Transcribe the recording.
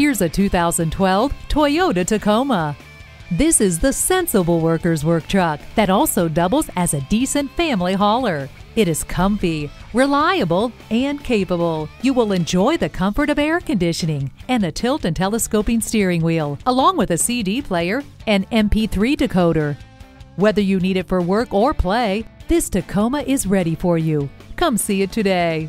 Here's a 2012 Toyota Tacoma. This is the sensible worker's work truck that also doubles as a decent family hauler. It is comfy, reliable, and capable. You will enjoy the comfort of air conditioning and a tilt and telescoping steering wheel, along with a CD player and MP3 decoder. Whether you need it for work or play, this Tacoma is ready for you. Come see it today.